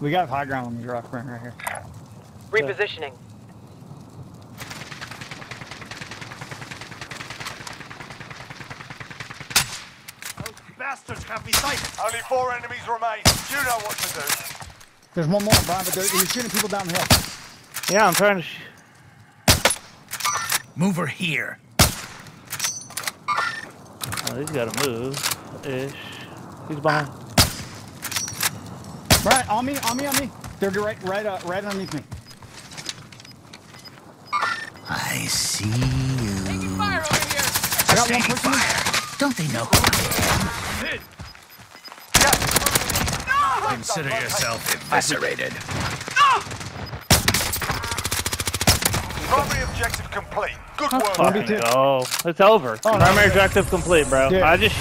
We got high ground on these rock burn right here. Repositioning. Those Bastards have me sighted. Only four enemies remain. You know what to do. There's one more, Brian, but they're, you're shooting people down the hill. Yeah, I'm trying to. Sh Move her here. oh, he's got to move. Ish. He's behind. Brian, on me, on me, on me. They're right, right, uh, right underneath me. I see you. Fire over here! I got one person. fire. Don't they know who I am? Consider yourself eviscerated. Primary objective complete. Good Let's work. fucking too. go. It's over. Oh, no. Primary objective complete, bro. Yeah. I just